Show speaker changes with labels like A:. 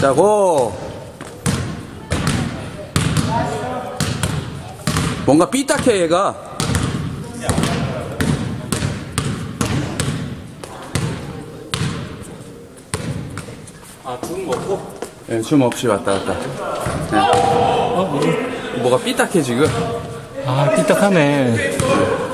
A: 자고 뭔가 삐딱해 얘가
B: 아, 죽은 먹고?
A: 예, 줌 없이 왔다 갔다 네.
B: 어, 뭐?
A: 뭐가 삐딱해 지금
B: 아, 삐딱하네. 네.